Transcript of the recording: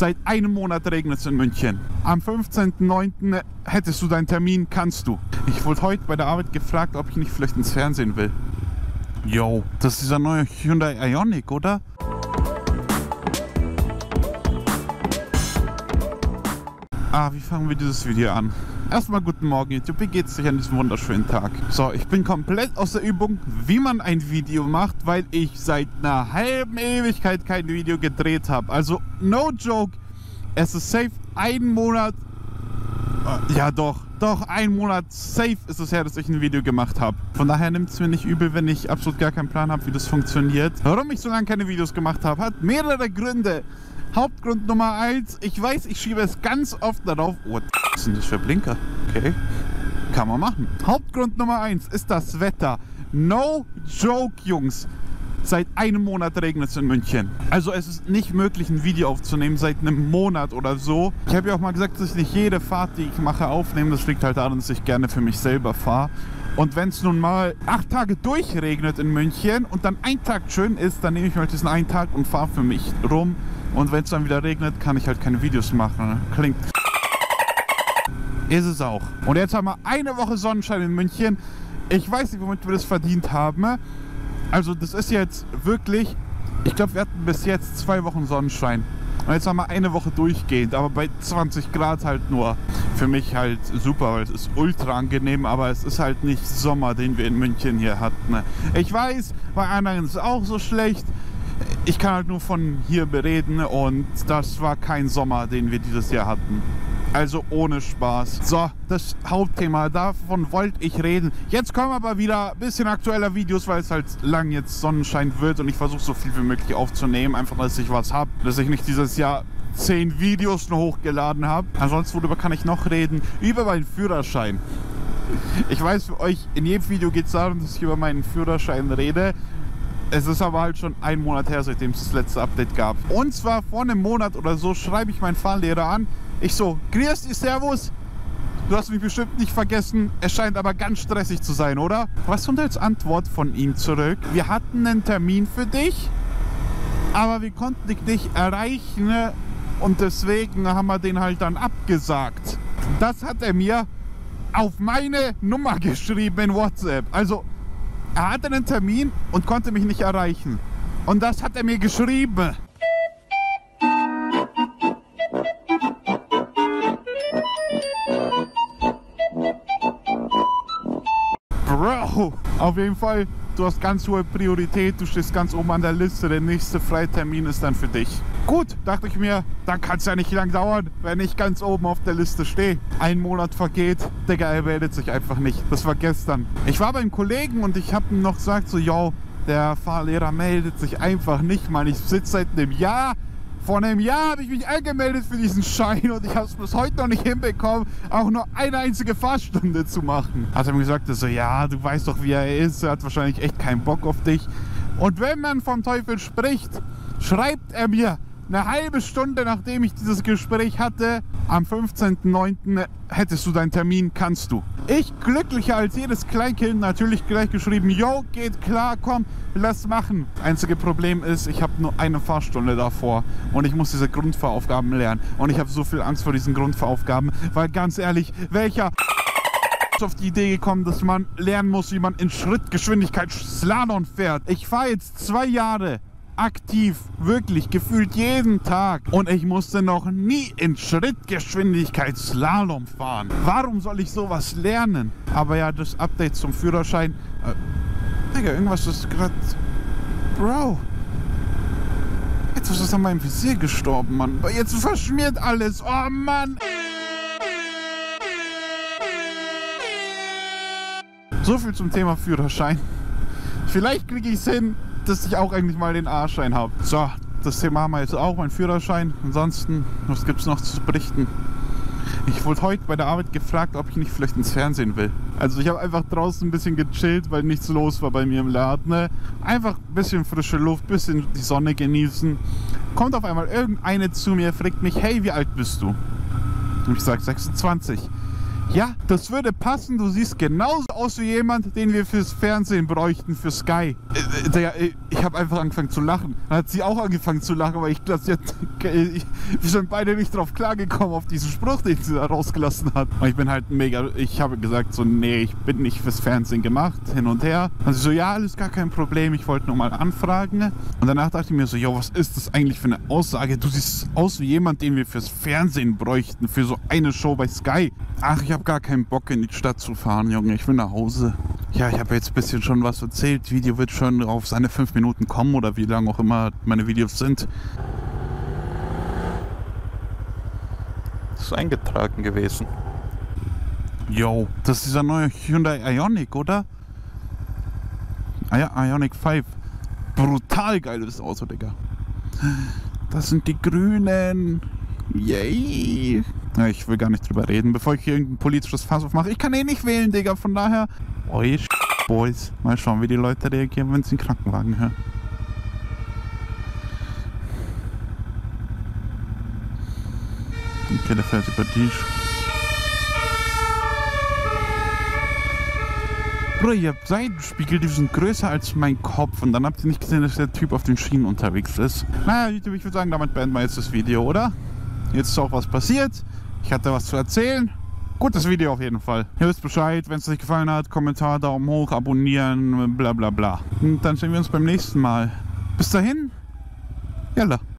Seit einem Monat regnet es in München. Am 15.09. hättest du deinen Termin, kannst du. Ich wurde heute bei der Arbeit gefragt, ob ich nicht vielleicht ins Fernsehen will. Yo, das ist dieser neue Hyundai Ioniq, oder? Ah, wie fangen wir dieses Video an? Erstmal guten Morgen YouTube, wie geht's euch an diesem wunderschönen Tag? So, ich bin komplett aus der Übung, wie man ein Video macht, weil ich seit einer halben Ewigkeit kein Video gedreht habe. Also, no joke, es ist safe ein Monat, äh, ja doch, doch, ein Monat safe ist es her, dass ich ein Video gemacht habe. Von daher nimmt es mir nicht übel, wenn ich absolut gar keinen Plan habe, wie das funktioniert. Warum ich so lange keine Videos gemacht habe, hat mehrere Gründe. Hauptgrund Nummer eins, ich weiß, ich schiebe es ganz oft darauf. Oh, was sind das für Blinker? Okay. Kann man machen. Hauptgrund Nummer eins ist das Wetter. No joke, Jungs. Seit einem Monat regnet es in München. Also es ist nicht möglich, ein Video aufzunehmen seit einem Monat oder so. Ich habe ja auch mal gesagt, dass ich nicht jede Fahrt, die ich mache, aufnehme. Das liegt halt daran, dass ich gerne für mich selber fahre. Und wenn es nun mal acht Tage durchregnet in München und dann ein Tag schön ist, dann nehme ich mal diesen einen Tag und fahre für mich rum. Und wenn es dann wieder regnet, kann ich halt keine Videos machen. Klingt. Ist es auch. Und jetzt haben wir eine Woche Sonnenschein in München. Ich weiß nicht, womit wir das verdient haben. Also das ist jetzt wirklich, ich glaube, wir hatten bis jetzt zwei Wochen Sonnenschein. Und jetzt haben wir eine Woche durchgehend, aber bei 20 Grad halt nur. Für mich halt super, weil es ist ultra angenehm, aber es ist halt nicht Sommer, den wir in München hier hatten. Ich weiß, bei anderen ist es auch so schlecht ich kann halt nur von hier bereden und das war kein Sommer, den wir dieses Jahr hatten. Also ohne Spaß. So, das Hauptthema, davon wollte ich reden. Jetzt kommen aber wieder ein bisschen aktueller Videos, weil es halt lang jetzt Sonnenschein wird und ich versuche so viel wie möglich aufzunehmen. Einfach, dass ich was habe, dass ich nicht dieses Jahr zehn Videos nur hochgeladen habe. Ansonsten, worüber kann ich noch reden? Über meinen Führerschein. Ich weiß, für euch in jedem Video geht es darum, dass ich über meinen Führerschein rede. Es ist aber halt schon ein Monat her, seitdem es das letzte Update gab. Und zwar vor einem Monat oder so schreibe ich meinen Fahrlehrer an. Ich so, grüß dich, servus. Du hast mich bestimmt nicht vergessen. Es scheint aber ganz stressig zu sein, oder? Was kommt als Antwort von ihm zurück? Wir hatten einen Termin für dich, aber wir konnten dich nicht erreichen und deswegen haben wir den halt dann abgesagt. Das hat er mir auf meine Nummer geschrieben in WhatsApp. Also er hatte einen Termin und konnte mich nicht erreichen. Und das hat er mir geschrieben. Bro, auf jeden Fall, du hast ganz hohe Priorität, du stehst ganz oben an der Liste, der nächste Freitermin ist dann für dich. Gut, dachte ich mir, dann kann es ja nicht lang dauern, wenn ich ganz oben auf der Liste stehe. Ein Monat vergeht, Digga, er meldet sich einfach nicht. Das war gestern. Ich war beim Kollegen und ich habe ihm noch gesagt, so, yo, der Fahrlehrer meldet sich einfach nicht, man. Ich sitze seit einem Jahr vor einem Jahr habe ich mich angemeldet für diesen Schein und ich habe es bis heute noch nicht hinbekommen, auch nur eine einzige Fahrstunde zu machen. Hat er mir gesagt, so, ja, du weißt doch, wie er ist, er hat wahrscheinlich echt keinen Bock auf dich. Und wenn man vom Teufel spricht, schreibt er mir, eine halbe Stunde nachdem ich dieses Gespräch hatte, am 15.09. hättest du deinen Termin, kannst du. Ich, glücklicher als jedes Kleinkind, natürlich gleich geschrieben, yo, geht klar, komm, lass machen. Einzige Problem ist, ich habe nur eine Fahrstunde davor und ich muss diese Grundfahraufgaben lernen. Und ich habe so viel Angst vor diesen Grundfahraufgaben, weil ganz ehrlich, welcher auf die Idee gekommen, dass man lernen muss, wie man in Schrittgeschwindigkeit Slalom fährt. Ich fahre jetzt zwei Jahre aktiv, wirklich gefühlt jeden Tag. Und ich musste noch nie in Schrittgeschwindigkeit Slalom fahren. Warum soll ich sowas lernen? Aber ja, das Update zum Führerschein. Äh, Digga, irgendwas ist gerade. Bro. Jetzt ist an meinem Visier gestorben, Mann. Jetzt verschmiert alles. Oh Mann. So viel zum Thema Führerschein. Vielleicht kriege ich es hin, dass ich auch eigentlich mal den A-Schein habe. So, das Thema haben wir jetzt auch, mein Führerschein. Ansonsten, was gibt es noch zu berichten? Ich wurde heute bei der Arbeit gefragt, ob ich nicht vielleicht ins Fernsehen will. Also ich habe einfach draußen ein bisschen gechillt, weil nichts los war bei mir im Laden. Ne? Einfach ein bisschen frische Luft, ein bisschen die Sonne genießen. Kommt auf einmal irgendeine zu mir, fragt mich, hey, wie alt bist du? Und ich sage 26. Ja, das würde passen, du siehst genauso aus wie jemand, den wir fürs Fernsehen bräuchten, für Sky. Äh, äh, äh, ich habe einfach angefangen zu lachen. Dann hat sie auch angefangen zu lachen, weil ich glaube, wir sind beide nicht drauf klargekommen, auf diesen Spruch, den sie da rausgelassen hat. Und ich bin halt mega, ich habe gesagt so, nee, ich bin nicht fürs Fernsehen gemacht, hin und her. Also so, ja, alles gar kein Problem, ich wollte nur mal anfragen. Und danach dachte ich mir so, ja, was ist das eigentlich für eine Aussage? Du siehst aus wie jemand, den wir fürs Fernsehen bräuchten, für so eine Show bei Sky. Ach, ich habe gar keinen Bock in die Stadt zu fahren, Junge, ich will nach Hause. Ja, ich habe jetzt ein bisschen schon was erzählt. Video wird schon auf seine fünf Minuten kommen oder wie lange auch immer meine Videos sind. Das ist eingetragen gewesen. Yo, das ist dieser neue Hyundai Ioniq, oder? Ah ja, Ioniq 5. Brutal geiles Auto, Digga. Das sind die Grünen. Yay. Ja, ich will gar nicht drüber reden, bevor ich hier irgendein politisches Fass aufmache. Ich kann eh nicht wählen, Digga. Von daher. Oi, Boys. Mal schauen, wie die Leute reagieren, wenn sie den Krankenwagen hören. Okay, der fährt über die. Bruder, ihr habt Seitenspiegel, die sind größer als mein Kopf. Und dann habt ihr nicht gesehen, dass der Typ auf den Schienen unterwegs ist. Naja, YouTube, ich würde sagen, damit beenden wir jetzt das Video, oder? Jetzt ist auch was passiert. Ich hatte was zu erzählen. Gutes Video auf jeden Fall. Ihr wisst Bescheid, wenn es euch gefallen hat, Kommentar, Daumen hoch, abonnieren, bla bla bla. Und dann sehen wir uns beim nächsten Mal. Bis dahin, yalla.